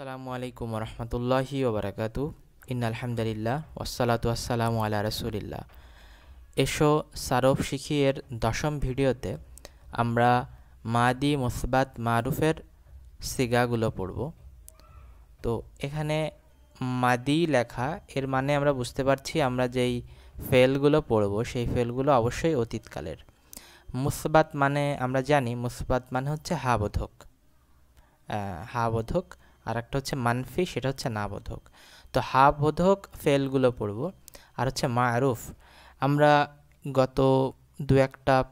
আসসালামু আলাইকুম রহমতুল্লাহি ওবরাকাতু। ইন আলহামদুলিল্লাহ ওয়াসালাতু আসসালামু আলা রসুলিল্লাহ। এসো সারফ শিখি এর দশম ভিডিওতে আমরা মাদি মুসবাত মারুফের সিগাগুলো পড়ব। তো এখানে মাদি লেখা, এর মানে আমরা বুঝতে পারছি আমরা যেই ফেলগুলো পড়ব, সেই ফেলগুলো অবশ্যই অতীতকালের। মুসবাত মানে আমরা জানি, মুসবাত মানে হচ্ছে হা বোধক হা বোধক আর একটা হচ্ছে মানফি, সেটা হচ্ছে না বোধক। তো হা বোধক, ফেলগুলো পড়ব। আর হচ্ছে মারুফ, আমরা গত দু একটা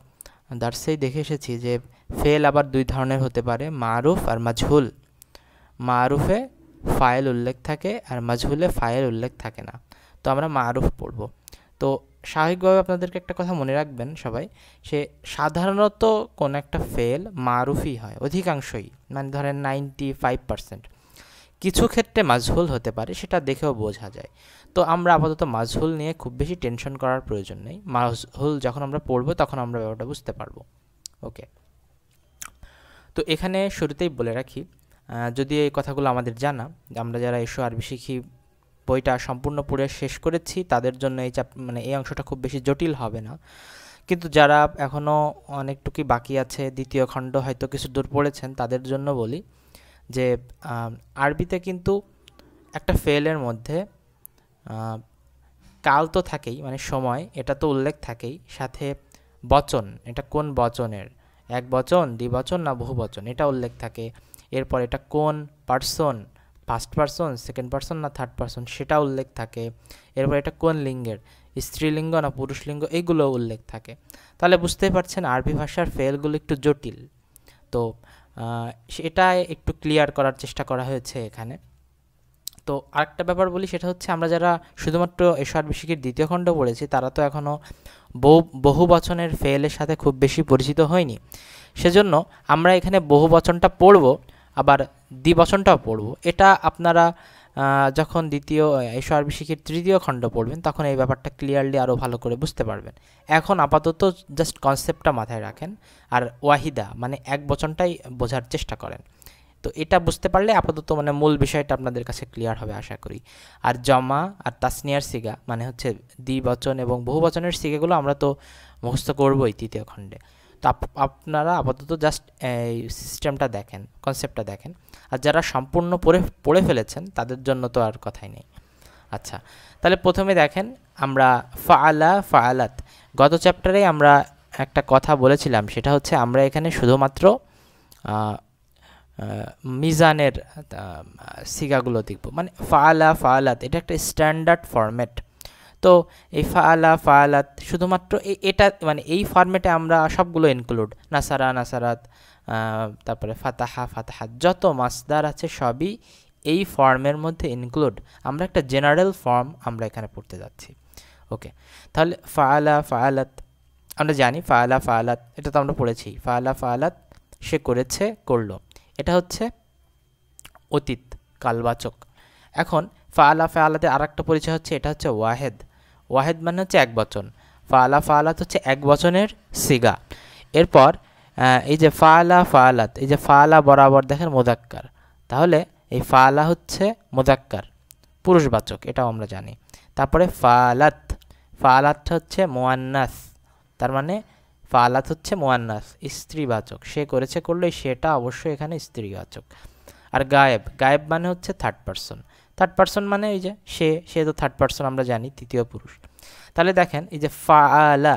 দার্সেই দেখে এসেছি যে ফেল আবার দুই ধরনের হতে পারে, মারুফ আর মাজহুল। মারুফে ফাইল উল্লেখ থাকে আর মাজহুলে ফাইল উল্লেখ থাকে না। তো আমরা মারুফ পড়ব। তো স্বাভাবিকভাবে আপনাদেরকে একটা কথা মনে রাখবেন সবাই, সে সাধারণত কোন একটা ফেল মারুফই হয়, অধিকাংশই। মানে ধরেন নাইনটি ফাইভ পার্সেন্ট কিছু ক্ষেত্রে মাজহুল হতে পারে, সেটা দেখেও বোঝা যায়। তো আমরা আপাতত মাজহুল নিয়ে খুব বেশি টেনশন করার প্রয়োজন নেই। মাজহুল যখন আমরা পড়ব, তখন আমরা ব্যাপারটা বুঝতে পারব। ওকে তো এখানে শুরুতেই বলে রাখি যদি এই কথাগুলো আমাদের জানা, আমরা যারা এসো আরবি শিখি, বইটা সম্পূর্ণ পড়ে শেষ করেছি, তাদের জন্য এই চাপ মানে এই অংশটা খুব বেশি জটিল হবে না। কিন্তু যারা এখনও অনেকটুকুই বাকি আছে, দ্বিতীয় খণ্ড হয়তো কিছু দূর পড়েছেন, তাদের জন্য বলি যে আরবিতে কিন্তু একটা ফেলের মধ্যে কাল তো থাকেই মানে সময়, এটা তো উল্লেখ থাকেই, সাথে বচন, এটা কোন বচনের? এক বচন দ্বিবচন না বহু বচন? এটা উল্লেখ থাকে। এরপর এটা কোন person first person second person না থার্ড পার্সন সেটা উল্লেখ থাকে। এরপর এটা কোন লিঙ্গের? স্ত্রীলিঙ্গ না পুরুষলিঙ্গ? এইগুলো উল্লেখ থাকে। তাহলে বুঝতেই পারছেন, আরবি ভাষার ফেলগুলো একটু জটিল। তো সেটা একটু ক্লিয়ার করার চেষ্টা করা হয়েছে এখানে। তো আরেকটা ব্যাপার বলি, সেটা হচ্ছে আমরা যারা শুধুমাত্র এশোয়ার বিশিকের দ্বিতীয় খণ্ড পড়েছি, তারা তো এখনও বহু বহু বচনের ফেলের সাথে খুব বেশি পরিচিত হয়নি। সেজন্য আমরা এখানে বহু বচনটা পড়ব, আবার দ্বিবচনটাও পড়ব। এটা আপনারা যখন দ্বিতীয় এসো আরবি শিখির তৃতীয় খণ্ড পড়বেন, তখন এই ব্যাপারটা ক্লিয়ারলি আরও ভালো করে বুঝতে পারবেন। এখন আপাতত জাস্ট কনসেপ্টটা মাথায় রাখেন, আর ওয়াহিদা মানে এক বচনটাই বোঝার চেষ্টা করেন। তো এটা বুঝতে পারলে আপাতত মানে মূল বিষয়টা আপনাদের কাছে ক্লিয়ার হবে, আশা করি। আর জমা আর তাসনিয়ার সিগা মানে হচ্ছে দ্বিবচন এবং বহু বচনের সিগাগুলো আমরা তো মুখস্থ করবোই তৃতীয় খণ্ডে। তো আপনারা আপাতত জাস্ট এই সিস্টেমটা দেখেন কনসেপ্টটা দেখেন। আর যারা সম্পূর্ণ পড়ে পড়ে ফেলেছেন, তাদের জন্য তো আর কথাই নেই। আচ্ছা তাহলে প্রথমে দেখেন, আমরা ফাআলা ফাআলাত। গত চ্যাপ্টারে আমরা একটা কথা বলেছিলাম, সেটা হচ্ছে আমরা এখানে শুধুমাত্র মিজানের সিগাগুলো দেখব। মানে ফালা ফাআলাত, এটা একটা স্ট্যান্ডার্ড ফরম্যাট তো এই ফাআলা ফাআলাত শুধুমাত্র এটা মানে এই ফরম্যাটে আমরা সবগুলো ইনক্লুড নাসারা, নাসারাত তারপরে ফাতাহা ফাতাহাত যত মাসদার আছে সবই এই ফর্মের মধ্যে ইনক্লুড আমরা একটা জেনারেল ফর্ম আমরা এখানে পড়তে যাচ্ছি। ওকে তাহলে ফাআলা ফাআলাত, আমরা জানি ফাআলা ফাআলাত, এটা তো আমরা পড়েছি। ফাআলা ফাআলাত সে করেছে, করল। এটা হচ্ছে অতীত, কালবাচক। এখন ফাআলা ফাআলাতে আর একটা পরিচয় হচ্ছে, এটা হচ্ছে ওয়াহেদ। ওয়াহেদ মানে হচ্ছে এক বচন। ফাআলা ফাআলাত হচ্ছে এক বচনের সিগা। এরপর এই যে ফাআলা ফাআলাত এই যে ফাআলা বরাবর দেখেন মোদাক্কার। তাহলে এই ফাআলা হচ্ছে মোদাক্কার পুরুষবাচক এটাও আমরা জানি। তারপরে ফাআলাত ফাআলাত হচ্ছে মোয়ান্নাস। তার মানে ফালাত হচ্ছে মোয়ান্নাস স্ত্রীবাচক সে করেছে করলে সেটা অবশ্যই এখানে স্ত্রীবাচক আর গায়েব গায়েব মানে হচ্ছে থার্ড পারসন থার্ড পারসন মানে ওই যে সে সে তো থার্ড পারসন আমরা জানি, তৃতীয় পুরুষ। তাহলে দেখেন, এই যে ফাআলা,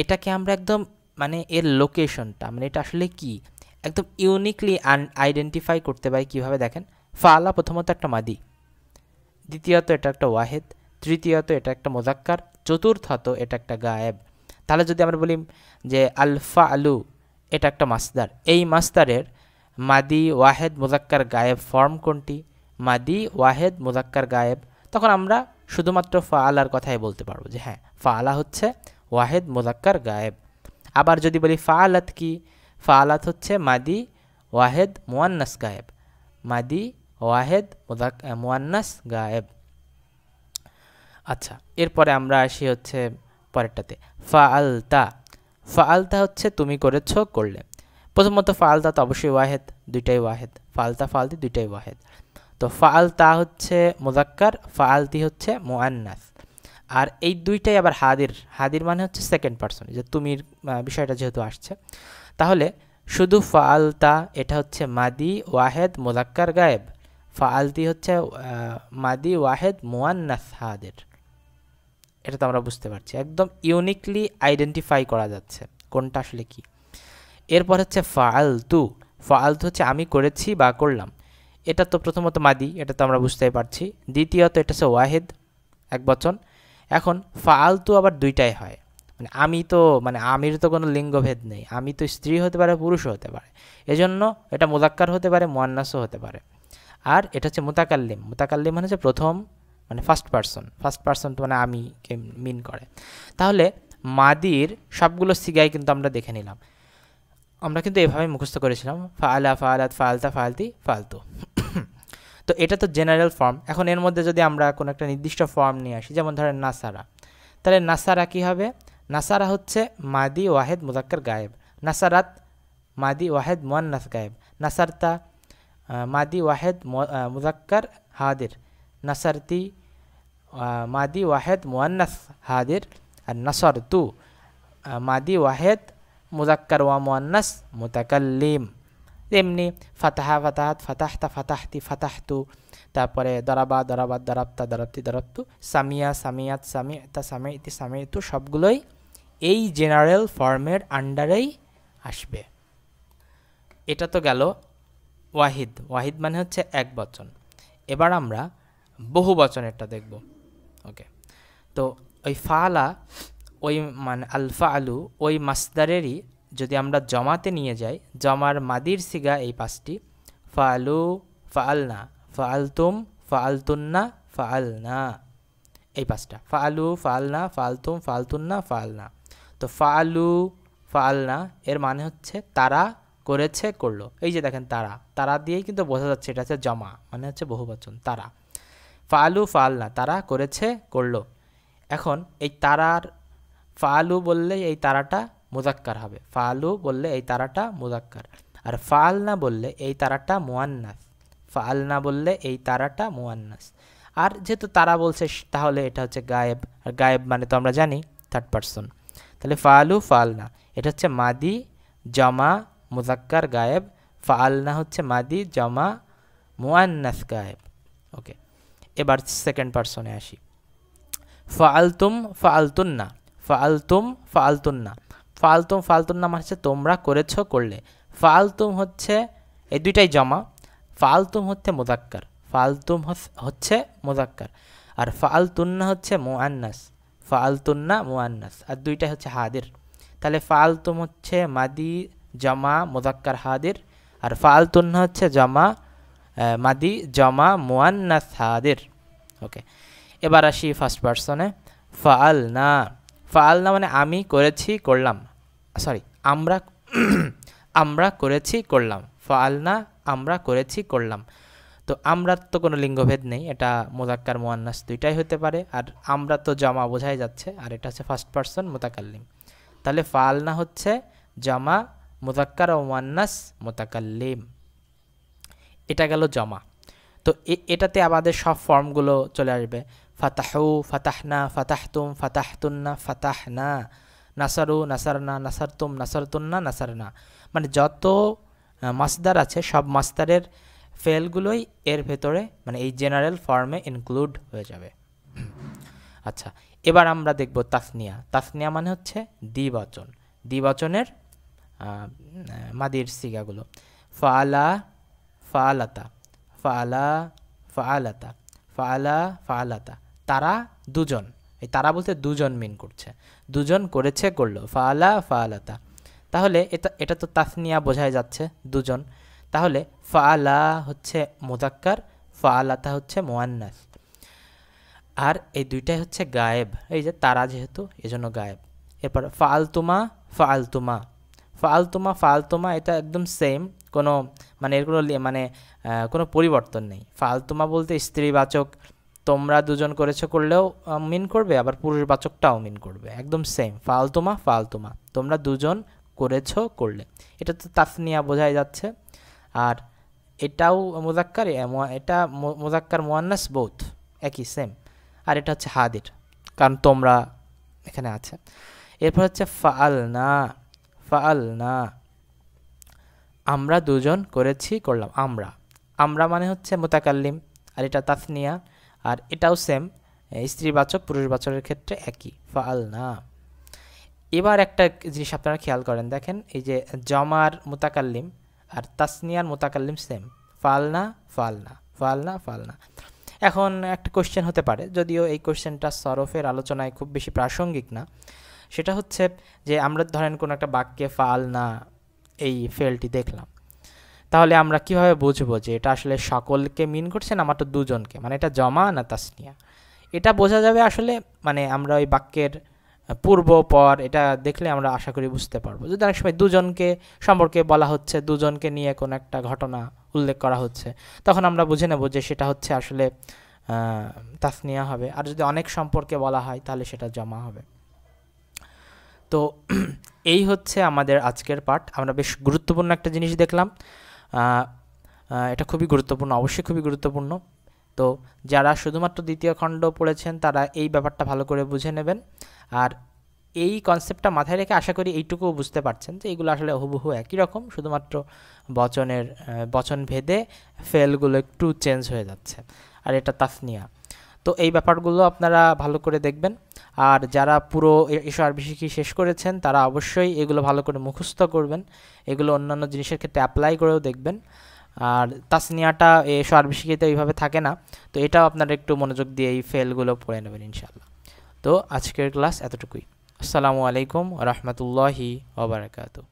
এটাকে আমরা একদম মানে এর লোকেশনটা মানে এটা আসলে কি? একদম ইউনিকলি আইডেন্টিফাই করতে পারি কীভাবে দেখেন? ফালা প্রথমত একটা মাদি, দ্বিতীয়ত এটা একটা ওয়াহেদ, তৃতীয়ত এটা একটা মোজাক্কার চতুর্থত এটা একটা গায়েব। তাহলে যদি আমরা বলি যে আলফা আলু এটা একটা মাসদার এই মাসদারের মাদি ওয়াহেদ মুজাক্কার গায়েব ফর্ম কোনটি? মাদি ওয়াহেদ মুজাক্কার গায়েব। তখন আমরা শুধুমাত্র ফাআলার কথাই বলতে পারব যে হ্যাঁ ফাআলা হচ্ছে ওয়াহেদ মুজাক্কার গায়েব। আবার যদি বলি ফাআলাত কি? ফাআলাত হচ্ছে মাদি ওয়াহেদ মুয়ান্নাস গায়েব। মাদি ওয়াহেদ মুয়ান্নাস গায়েব। আচ্ছা এরপরে আমরা আসি হচ্ছে পরেরটাতে। ফাআলতা। ফাআলতা হচ্ছে তুমি করেছ, করলে। প্রথমত ফালতা তো অবশ্যই ওয়াহেদ, দুইটাই ওয়াহেদ। ফালতা ফালতি, দুইটাই ওয়াহেদ। তো ফালতা হচ্ছে মোজাক্কার ফালতি হচ্ছে মোয়ান্নাস আর এই দুইটাই আবার হাদির। হাদির মানে হচ্ছে সেকেন্ড পার্সন যে তুমির বিষয়টা যেহেতু আসছে। তাহলে শুধু ফালতা, এটা হচ্ছে মাদি, ওয়াহেদ মোজাক্কার গায়েব। ফালতি হচ্ছে মাদি, ওয়াহেদ মোয়ান্নাস হাদের। এটা তো আমরা বুঝতে পারছি। একদম ইউনিকলি আইডেন্টিফাই করা যাচ্ছে। কোনটা আসলে কি? এরপর হচ্ছে ফালতু ফালতু হচ্ছে আমি করেছি বা করলাম। এটা তো প্রথমত মাদি, এটা তো আমরা বুঝতেই পারছি। দ্বিতীয়ত এটা হচ্ছে ওয়াহেদ, এক বচন। এখন ফালতু আবার দুইটাই হয়। মানে আমি তো মানে আমির তো কোনো লিঙ্গভেদ নেই। আমি তো স্ত্রী হতে পারে, পুরুষও হতে পারে। এজন্য এটা মোদাক্কার হতে পারে, মোয়ান্নাসও হতে পারে। আর এটা হচ্ছে মোতাকাল্লিম। মোতাকাল্লিম মানে হচ্ছে প্রথম মানে ফার্স্ট পার্সন ফার্স্ট পার্সন তো মানে আমিকে মিন করে। তাহলে মাদির সবগুলো সিগাই কিন্তু আমরা দেখে নিলাম। আমরা কিন্তু এভাবে মুখস্থ করেছিলাম ফালা ফালাত ফালতা ফালতি ফালতু তো এটা তো জেনারেল ফর্ম এখন এর মধ্যে যদি আমরা কোনো একটা নির্দিষ্ট ফর্ম নিয়ে আসি, যেমন ধরেন নাসারা। তাহলে নাসারা কী হবে? নাসারা হচ্ছে মাদি ওয়াহেদ মুজাক্কার গায়েব। নাসারাত মাদি ওয়াহেদ মোয়ান্নাস গায়েব। নাসারতা মাদি ওয়াহেদ মুজাক্কার হাদির। নাসারতি মাদি ওয়াহেদ মোয়ান্নাস হাদির। আর নাসর তু মাদি ওয়াহেদ মুজাক্কার ওয়া মোয়ান্নাস মুতাকাল্লিম তেমনি ফাতাহা, ফাতাহাত, ফাতাহতা, ফাতাহতি, ফাতাহতু। তারপরে দরাবা দরাবাত দরাবতা, দরাবতি, দরাবতু। সামিয়া, সামিয়াত সামিতা সামিতি সামিতু সবগুলোই এই জেনারেল ফর্মের আন্ডারেই আসবে। এটা তো গেল ওয়াহিদ। ওয়াহিদ মানে হচ্ছে এক বচন। এবার আমরা বহু বচনেরটা দেখব। ওকে। তো ওই ফালা ওই মানে আলফা আলু ওই মাসদারেরই যদি আমরা জমাতে নিয়ে যাই, জমার মাদির সিগা এই পাঁচটি ফালু ফালনা ফালতুম ফালতুন্না ফালনা এই পাঁচটা। ফালু ফালনা ফালতুম ফালতুন্না ফালনা তো ফালু ফালনা এর মানে হচ্ছে তারা করেছে, করল। এই যে দেখেন তারা তারা দিয়েই কিন্তু বোঝা যাচ্ছে এটা হচ্ছে জমা মানে হচ্ছে বহুবচন, তারা। ফালু ফালনা তারা করেছে, করল। এখন এই তারার ফালু বললে এই তারাটা মুজাক্কার হবে। ফালু বললে এই তারাটা মুজাক্কার। আর ফাল না বললে এই তারাটা মোয়ান্নাস। ফাল না বললে এই তারাটা মোয়ান্নাস। আর যেহেতু তারা বলছে, তাহলে এটা হচ্ছে গায়েব। আর গায়েব মানে তো আমরা জানি থার্ড পারসন তাহলে ফালু ফাল না। এটা হচ্ছে মাদি, জমা, মুজাক্কার, গায়েব। ফাল না হচ্ছে মাদি, জমা, মোয়ান্নাস, গায়েব। ওকে এবার সেকেন্ড পারসনে আসি। ফালতুম ফালতুন্না ফালতুম ফালতুন্না। ফালতুম ফালতুন্না মানে হচ্ছে তোমরা করেছ করলে। ফালতুম হচ্ছে, এই দুইটাই জমা। ফালতুম হচ্ছে মোজাক্কার ফালতুম হচ্ছে মোজাক্কার আর ফালতুন্না হচ্ছে মোয়ান্নাস ফালতুন্না মোয়ান্নাস আর দুইটাই হচ্ছে হাদির। তাহলে ফালতুম হচ্ছে মাদি, জমা মোজাক্কার হাদির। আর ফালতুন্না হচ্ছে জমা মাদি, জমা মোয়ান্নাস হাদির। ওকে। এবার আসি ফার্স্ট পার্সনে ফাল না ফাল না মানে আমি করেছি, করলাম। সরি আমরা আমরা করেছি, করলাম। ফাল না আমরা করেছি, করলাম। তো আমরা তো কোনো লিঙ্গভেদ নেই, এটা মোজাক্কার মোয়ান্নাস দুইটাই হতে পারে। আর আমরা তো জমা বোঝাই যাচ্ছে, আর এটা হচ্ছে ফার্স্ট পার্সন মোতাকাল্লিম তাহলে ফাল না হচ্ছে জমা মোজাক্কার ও মোয়ান্নাস মোতাকাল্লিম। এটা গেল জমা। তো এটাতে আমাদের সব ফর্মগুলো চলে আসবে। ফাতাহু, ফাতাহনা, ফাতাহতুম, ফাতাহতুন্না, ফাতাহনা। নাসারু, নাসারনা, নাসারতুম, নাসারতুন্না, নাসারনা। মানে যত মাসদার আছে, সব মাস্তারের ফেলগুলোই এর ভেতরে মানে এই জেনারেল ফর্মে ইনক্লুড হয়ে যাবে। আচ্ছা এবার আমরা দেখব তাসনিয়া। তাসনিয়া মানে হচ্ছে দ্বিবচন। দ্বিবচনের মাদির সিগাগুলো ফালা, ফালাতা। ফালা ফালাতা। ফালা, ফালাতা। তারা দুজন। এই তারা বলতে দুজন মিন করছে। দুজন করেছে করল। ফালা ফালাতা। তাহলে এটা এটা তো তাসনিয়া বোঝাই যাচ্ছে, দুজন। তাহলে ফালা হচ্ছে মোদাক্কার, ফালাতা হচ্ছে মোয়ান্নাস। আর এই দুইটাই হচ্ছে গায়েব। এই যে তারা যেহেতু, এজন্য গায়েব। এরপর ফালতুমা ফালতুমা। ফালতুমা ফালতুমা, এটা একদম সেম কোনো মানে এর কোনো মানে কোনো পরিবর্তন নেই। ফালতুমা বলতে স্ত্রীবাচক তোমরা দুজন করেছ করলেও মিন করবে, আবার পুরুষবাচকটাও মিন করবে। একদম সেম ফালতুমা ফালতুমা তোমরা দুজন করেছ করলে। এটা তো তাসনিয়া বোঝাই যাচ্ছে। আর এটাও মোজাক্কার এটা মোজাক্কার মোয়ান্নাস বোথ, একই সেম আর এটা হচ্ছে হাদির, কারণ তোমরা এখানে আছে। এরপর হচ্ছে ফাল না ফাল না আমরা দুজন করেছি, করলাম। আমরা। আমরা মানে হচ্ছে মোতাকাল্লিম, আর এটা তাসনিয়া। আর এটাও সেম স্ত্রীবাচক, পুরুষবাচকের ক্ষেত্রে একই। ফাল না এবার একটা জিনিস আপনারা খেয়াল করেন, দেখেন এই যে জমার মোতাকাল্লিম আর তাসনিয়ার মোতাকাল্লিম সেম ফালনা ফালনা ফালনা ফালনা এখন একটা কোশ্চেন হতে পারে, যদিও এই কোশ্চেনটা সরফের আলোচনায় খুব বেশি প্রাসঙ্গিক না। সেটা হচ্ছে যে আমরা ধরেন কোনো একটা বাক্যে ফাল না এই ফেলটি দেখলাম। তাহলে আমরা কীভাবে বুঝব যে এটা আসলে সকলকে মিন করছে না মাত্র দুজনকে? মানে এটা জমা না তাসনিয়া? এটা বোঝা যাবে আসলে মানে আমরা ওই বাক্যের পূর্ব পর এটা দেখলে আমরা আশা করি বুঝতে পারব। যদি অনেক সময় দুজনকে সম্পর্কে বলা হচ্ছে, দুজনকে নিয়ে কোনো একটা ঘটনা উল্লেখ করা হচ্ছে, তখন আমরা বুঝে নেব যে সেটা হচ্ছে আসলে তাসনিয়া হবে। আর যদি অনেক সম্পর্কে বলা হয়, তাহলে সেটা জমা হবে। তো এই হচ্ছে আমাদের আজকের পাঠ। আমরা বেশ গুরুত্বপূর্ণ একটা জিনিস দেখলাম। এটা খুবই গুরুত্বপূর্ণ, অবশ্যই খুবই গুরুত্বপূর্ণ। তো যারা শুধুমাত্র দ্বিতীয় খণ্ড পড়েছেন, তারা এই ব্যাপারটা ভালো করে বুঝে নেবেন। আর এই কনসেপ্টটা মাথায় রেখে আশা করি এইটুকুও বুঝতে পারছেন যে এগুলো আসলে হুবহু একই রকম, শুধুমাত্র বচনের বচন ভেদে ফেলগুলো একটু চেঞ্জ হয়ে যাচ্ছে। আর এটা তাফনিয়া তো এই ব্যাপারগুলো আপনারা ভালো করে দেখবেন। আর যারা পুরো এসো আরবি শিখি শেষ করেছেন, তারা অবশ্যই এগুলো ভালো করে মুখস্থ করবেন। এগুলো অন্যান্য জিনিসের ক্ষেত্রে অ্যাপ্লাই করেও দেখবেন। আর তাসনিয়াটা এসো আরবি শিখিতে এইভাবে থাকে না। তো এটাও আপনারা একটু মনোযোগ দিয়ে এই ফেলগুলো পড়ে নেবেন ইনশাল্লাহ তো আজকের ক্লাস এতটুকুই। আসসালামু আলাইকুম রহমতুল্লাহি ওবরাকাতু